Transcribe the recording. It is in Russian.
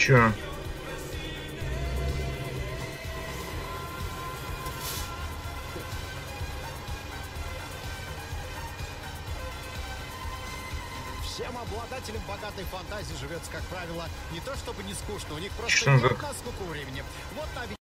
Чё? Всем обладателям богатой фантазии живется, как правило, не то чтобы не скучно, у них просто не нет за- на сколько времени. Вот на